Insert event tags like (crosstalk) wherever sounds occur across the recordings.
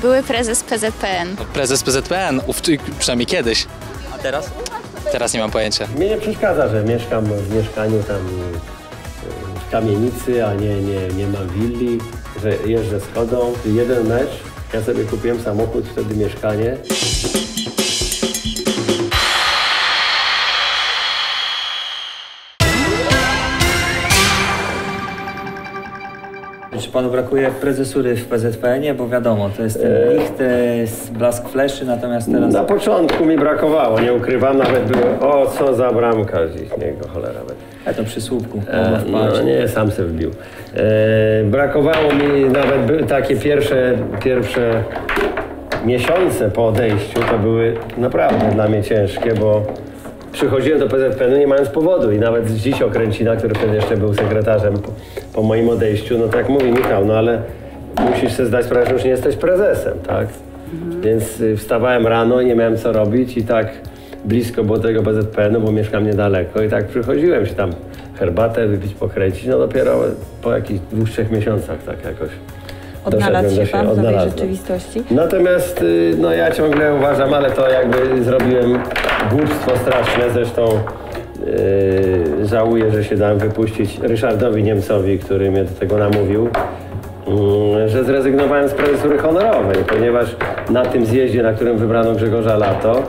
Były prezes PZPN. Prezes PZPN, ów, przynajmniej kiedyś. A teraz? Teraz nie mam pojęcia. Mnie nie przeszkadza, że mieszkam w mieszkaniu tam w kamienicy, a nie, nie, nie mam willi, że jeżdżę schodą. Jeden mecz, ja sobie kupiłem samochód, wtedy mieszkanie. Czy panu brakuje prezesury w PZPN-ie? Bo wiadomo, to jest ten licht, to jest blask fleszy, natomiast teraz... Na początku mi brakowało, nie ukrywam, nawet było, o co za bramka dziś niego, cholera. A to przy słupku. E, no nie, sam se wbił. E, brakowało mi nawet takie pierwsze, pierwsze miesiące po odejściu, to były naprawdę dla mnie ciężkie, bo przychodziłem do PZPN nie mając powodu i nawet dziś Okręcina, który wtedy jeszcze był sekretarzem po, po moim odejściu, no tak mówi Michał, no ale musisz sobie zdać sprawę, że już nie jesteś prezesem, tak? Więc y, wstawałem rano nie miałem co robić i tak blisko było tego BZPN-u, bo mieszkam niedaleko i tak przychodziłem się tam herbatę wypić, pokręcić, no dopiero po jakichś dwóch, trzech miesiącach tak jakoś Odnalazł się pan w nowej rzeczywistości? Natomiast y, no ja ciągle uważam, ale to jakby zrobiłem głupstwo straszne, zresztą yy, żałuję, że się dałem wypuścić Ryszardowi Niemcowi, który mnie do tego namówił, mm, że zrezygnowałem z prezesury honorowej, ponieważ na tym zjeździe, na którym wybrano Grzegorza Lato,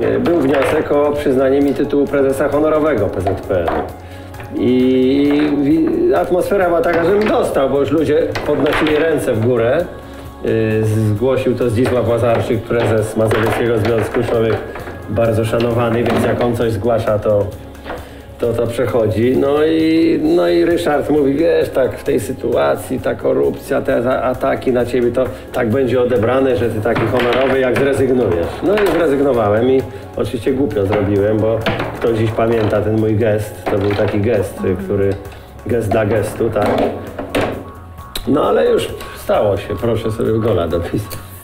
yy, był wniosek o przyznanie mi tytułu prezesa honorowego PZPN-u. I atmosfera była taka, żebym dostał, bo już ludzie podnosili ręce w górę. Yy, Zgłosił to Zdzisław Łazarczyk, prezes Mazowieckiego Związku, człowiek bardzo szanowany, więc jak on coś zgłasza, to, to to przechodzi. No i, no i Ryszard mówi, wiesz, tak w tej sytuacji, ta korupcja, te ataki na ciebie, to tak będzie odebrane, że ty taki honorowy, jak zrezygnujesz. No i zrezygnowałem i oczywiście głupio zrobiłem, bo kto dziś pamięta ten mój gest, to był taki gest, który, gest dla gestu, tak. No ale już stało się, proszę sobie gola dopisać.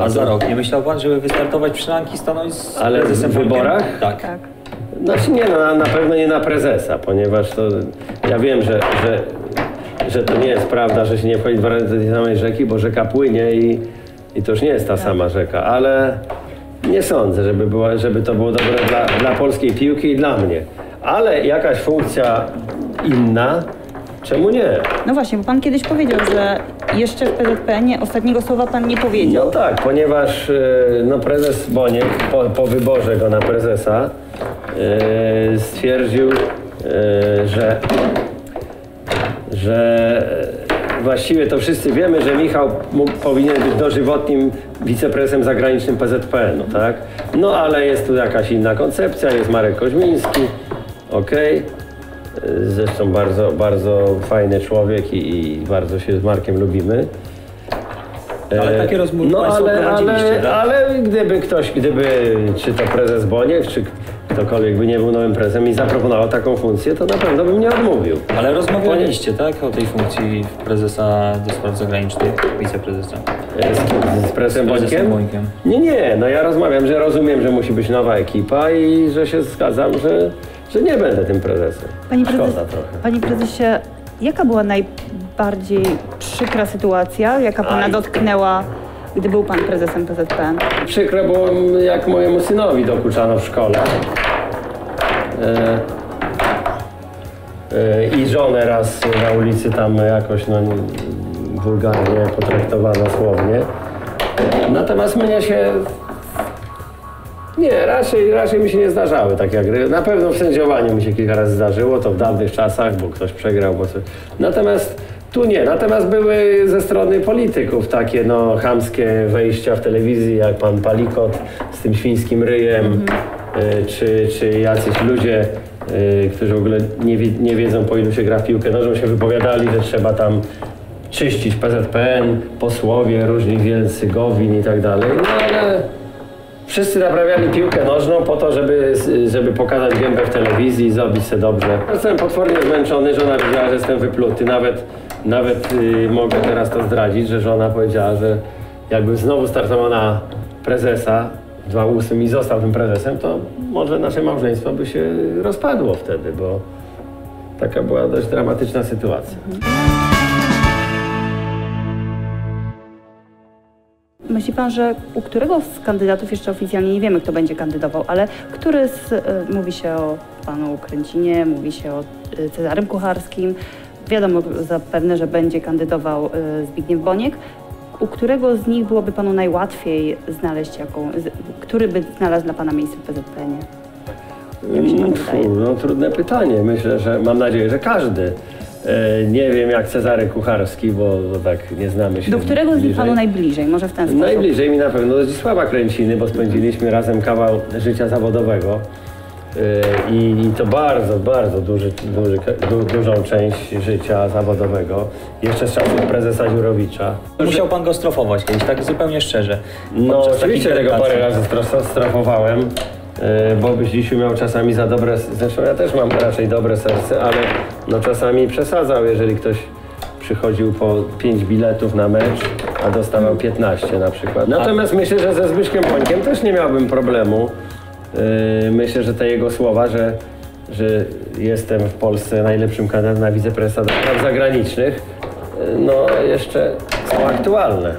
A za rok nie myślał pan, żeby wystartować przy ranki, stanąć z Ale w prezesem Wojtkiem? wyborach? Tak. Tak. Znaczy nie, no, na, na pewno nie na prezesa, ponieważ to ja wiem, że, że, że to nie jest prawda, że się nie wchodzi dwa razy do tej samej rzeki, bo rzeka płynie i, i to już nie jest ta sama rzeka, ale nie sądzę, żeby, była, żeby to było dobre dla, dla polskiej piłki i dla mnie. Ale jakaś funkcja inna, czemu nie? No właśnie, bo pan kiedyś powiedział, że jeszcze w PZPN-ie ostatniego słowa pan nie powiedział. No tak, ponieważ e, no, prezes Boniek po, po wyborze go na prezesa e, stwierdził, e, że, że właściwie to wszyscy wiemy, że Michał mógł, powinien być dożywotnim wiceprezesem zagranicznym PZPN-u, tak? No ale jest tu jakaś inna koncepcja, jest Marek Koźmiński, okej. E, Zresztą bardzo, bardzo fajny człowiek i, i bardzo się z Markiem lubimy. Ale takie rozmowy no, państwo ale, ale, tak? ale gdyby ktoś, gdyby czy to prezes Boniek, czy ktokolwiek by nie był nowym prezesem i zaproponował taką funkcję, to na pewno bym nie odmówił. Ale rozmawialiście, tak? O tej funkcji prezesa do spraw zagranicznych, wiceprezesa. E, Z, z prezesem Z prezesem Bońkiem? Bońkiem. Nie, nie, no ja rozmawiam, że rozumiem, że musi być nowa ekipa i że się zgadzam, że, że nie będę tym prezesem. Panie, prezes, Szkoda trochę. panie prezesie, jaka była najbardziej przykra sytuacja, jaka pana Aj. dotknęła, gdy był pan prezesem PZPN? Przykro było, jak mojemu synowi dokuczano w szkole. E, e, I żonę raz na ulicy tam jakoś no, nie- wulgarnie potraktowano słownie. Natomiast mnie się... Nie, raczej, raczej mi się nie zdarzały takie gry. Na pewno w sędziowaniu mi się kilka razy zdarzyło, to w dawnych czasach, bo ktoś przegrał, bo coś. Natomiast tu nie. Natomiast były ze strony polityków takie no chamskie wejścia w telewizji, jak pan Palikot z tym świńskim ryjem, y, czy, czy jacyś ludzie, y, którzy w ogóle nie, nie wiedzą po ilu się gra w piłkę nożną, się wypowiadali, że trzeba tam czyścić PZPN, posłowie różnych wielcy Gowin i tak dalej. No ale Wszyscy naprawiali piłkę nożną po to, żeby, żeby pokazać gębę w telewizji i zrobić się dobrze. Jestem potwornie zmęczony, żona wiedziała, że jestem wypluty. Nawet, nawet y, mogę teraz to zdradzić, że żona powiedziała, że jakbym znowu startował na prezesa w 2008 i został tym prezesem, to może nasze małżeństwo by się rozpadło wtedy, bo taka była dość dramatyczna sytuacja. Myśli pan, że u którego z kandydatów jeszcze oficjalnie nie wiemy, kto będzie kandydował, ale który z, y, mówi się o panu Kręcinie, mówi się o y, Cezarym Kucharskim, wiadomo zapewne, że będzie kandydował y, Zbigniew Boniek. U którego z nich byłoby panu najłatwiej znaleźć jaką, który by znalazł dla pana miejsce w PZPN-ie? Jak się panu Mm, no trudne pytanie. Myślę, że mam nadzieję, że każdy. E, nie wiem jak Cezary Kucharski, bo, bo tak nie znamy się Do którego z nich panu najbliżej? Może w ten sposób? Najbliżej mi na pewno do Zdzisława Kręciny, bo spędziliśmy razem kawał życia zawodowego. E, I, I to bardzo, bardzo duży, duży, du, dużą część życia zawodowego. Jeszcze z czasów prezesa Dziurowicza. Musiał pan go strofować kiedyś, tak zupełnie szczerze. No oczywiście tego parę razy stro- strafowałem, e, bo byś dzisiaj miał czasami za dobre, zresztą ja też mam raczej dobre serce, ale no czasami przesadzał, jeżeli ktoś przychodził po 5 biletów na mecz, a dostawał 15 na przykład. Natomiast myślę, że ze Zbyszkiem Bońkiem też nie miałbym problemu. E, Myślę, że te jego słowa, że, że jestem w Polsce najlepszym kandydatem na wiceprezesa do spraw zagranicznych, e, no jeszcze są aktualne.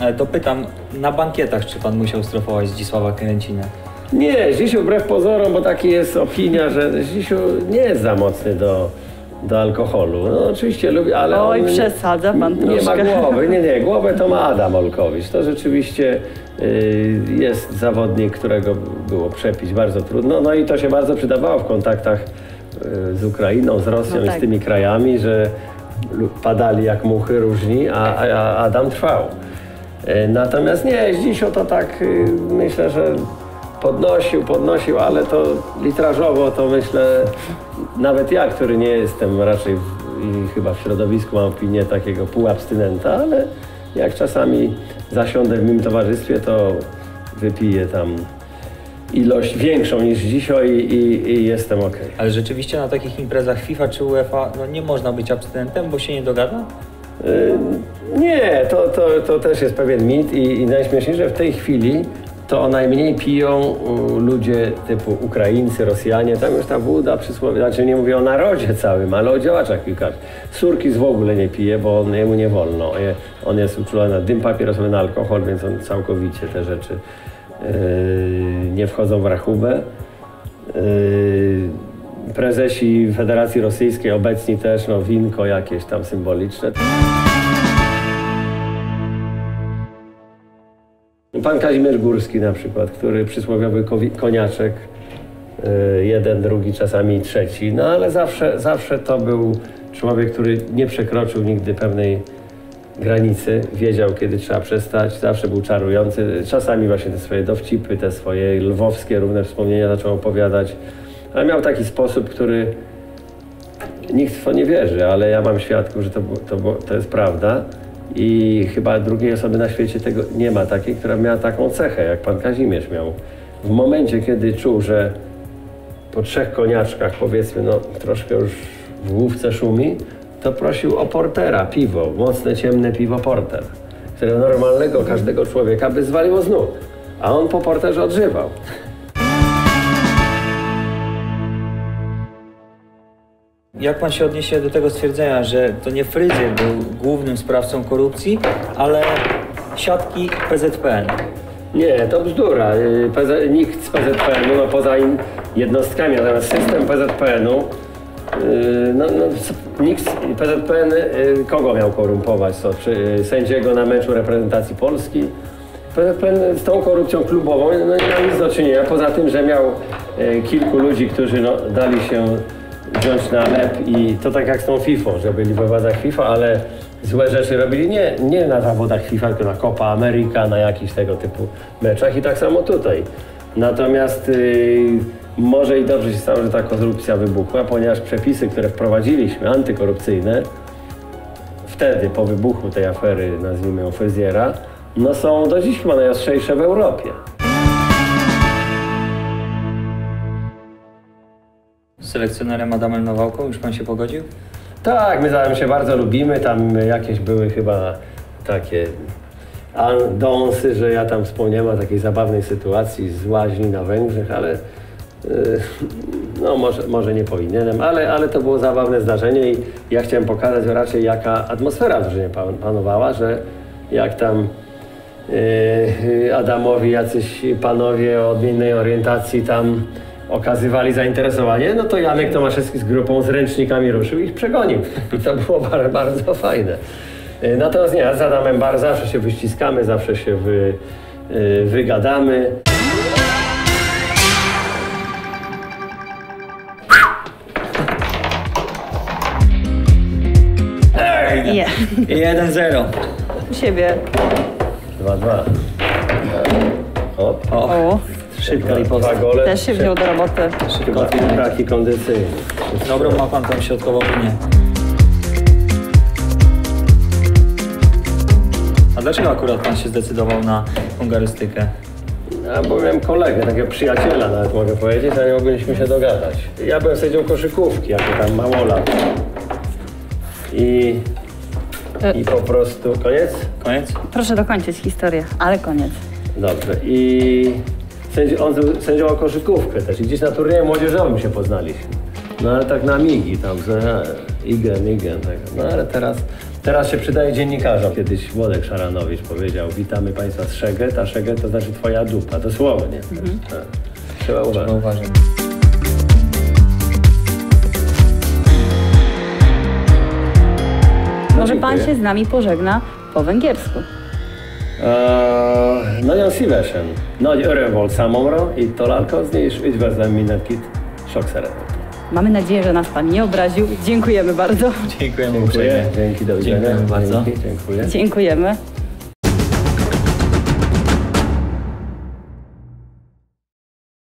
Ale to pytam, na bankietach czy pan musiał strofować Zdzisława Kręcinę? Nie, Zisiu wbrew pozorom, bo taki jest opinia, że Zisiu nie jest za mocny do, do alkoholu. No oczywiście lubi, ale Oj, on przesadza pan nie ma troszkę. głowy. Nie, nie, (laughs) głowę to ma Adam Olkowicz. To rzeczywiście y, jest zawodnik, którego było przepić bardzo trudno. No i to się bardzo przydawało w kontaktach y, z Ukrainą, z Rosją No i tak. z tymi krajami, że lu- padali jak muchy różni, a, a, a Adam trwał. E, Natomiast nie, Zdzisio to tak y, myślę, że podnosił, podnosił, ale to litrażowo to myślę, nawet ja, który nie jestem raczej w, i chyba w środowisku mam opinię takiego półabstynenta, ale jak czasami zasiądę w mym towarzystwie, to wypiję tam ilość większą niż dzisiaj i, i, jestem okej. Ale rzeczywiście na takich imprezach FIFA czy UEFA no nie można być abstynentem, bo się nie dogada? Y, Nie, to, to, to też jest pewien mit i, i najśmieszniejsze, w tej chwili to najmniej piją ludzie typu Ukraińcy, Rosjanie, tam już ta woda przysłowie, znaczy nie mówię o narodzie całym, ale o działaczach piłkarskich. Surkis w ogóle nie pije, bo jemu nie wolno. On jest uczulony na dym papierosowy, na alkohol, więc on całkowicie te rzeczy yy, nie wchodzą w rachubę. Yy, prezesi Federacji Rosyjskiej obecni też, no winko jakieś tam symboliczne. Pan Kazimierz Górski na przykład, który przysłowiowy koniaczek, yy, jeden, drugi, czasami trzeci, no ale zawsze, zawsze to był człowiek, który nie przekroczył nigdy pewnej granicy, wiedział kiedy trzeba przestać, zawsze był czarujący, czasami właśnie te swoje dowcipy, te swoje lwowskie równe wspomnienia zaczął opowiadać, ale miał taki sposób, który nikt w to nie wierzy, ale ja mam świadków, że to, to, to jest prawda i chyba drugiej osoby na świecie tego nie ma takiej, która miała taką cechę, jak pan Kazimierz miał. W momencie, kiedy czuł, że po trzech koniaczkach, powiedzmy, no troszkę już w główce szumi, to prosił o portera, piwo, mocne, ciemne piwo porter, które normalnego każdego człowieka by zwaliło z nóg, a on po porterze odżywał. Jak pan się odniesie do tego stwierdzenia, że to nie Fryzjer był głównym sprawcą korupcji, ale siatki PZPN? Nie, to bzdura. Y, PZ, nikt z PZPN-u, no poza in, jednostkami, natomiast system PZPN-u, y, no, no, nikt z PZPN y, kogo miał korumpować? Co, czy sędziego na meczu reprezentacji Polski? PZPN z tą korupcją klubową no, nie miał nic do czynienia, poza tym, że miał kilku ludzi, którzy no, dali się wziąć na lep i to tak jak z tą FIFA, że byli we władzach FIFA, ale złe rzeczy robili nie, nie na zawodach FIFA, tylko na Copa America, na jakichś tego typu meczach i tak samo tutaj. Natomiast y, może i dobrze się stało, że ta korupcja wybuchła, ponieważ przepisy, które wprowadziliśmy, antykorupcyjne, wtedy po wybuchu tej afery, nazwijmy ją fryzjera, no są do dziś chyba najostrzejsze w Europie. Selekcjonerem Adamem Nowałką już pan się pogodził? Tak, my zatem się bardzo lubimy. Tam jakieś były chyba takie dąsy, że ja tam wspomniałem o takiej zabawnej sytuacji z łaźni na Węgrzech, ale y, no może, może nie powinienem, ale, ale to było zabawne zdarzenie i ja chciałem pokazać raczej jaka atmosfera w drużynie pan- panowała, że jak tam y, Adamowi jacyś panowie o odmiennej orientacji tam okazywali zainteresowanie, no to Janek Tomaszewski z grupą z ręcznikami ruszył i ich przegonił. I to było (laughs) bardzo, bardzo fajne. Y, Natomiast nie, z Adamem bardzo zawsze się wyściskamy, zawsze się wy, y, wygadamy. Nie. 1-0. U siebie. 2-2. O, O, O, szybka dwa riposta. gole. też się wziął do roboty. Chyba braki kondycyjne. Dobrą ma pan tą środkową linię. A dlaczego akurat pan się zdecydował na hungarystykę? Ja bo miałem kolegę, takiego przyjaciela nawet mogę powiedzieć, a nie mogliśmy się dogadać. Ja byłem sędzią koszykówki, jako tam małolat. I, I po prostu... Koniec? Koniec? Proszę dokończyć historię, ale koniec. Dobrze. I sędzi, on sędziował koszykówkę też i gdzieś na turnieju młodzieżowym się poznaliśmy. No ale tak na migi tam, że e, igen, igen. Tak. No ale teraz, teraz się przydaje dziennikarzom. Kiedyś Włodek Szaranowicz powiedział, witamy Państwa z Szeget, a Szeget to znaczy Twoja dupa, dosłownie. Tak. Trzeba No uważać. uważam. Może pan się z nami pożegna po węgiersku. Eee, no ja szívesen. Nagy öröm volt számomra itt találkozni, és üdvözlöm mindenkit sok szeretettel. Mamy nadzieję, że nas pan nie obraził. Dziękujemy bardzo. Dziękujemy Dziękuję. uprzejmie. Dzięki, do widzenia. Dziękujemy bardzo. Dzięki, dziękuję. Dziękujemy.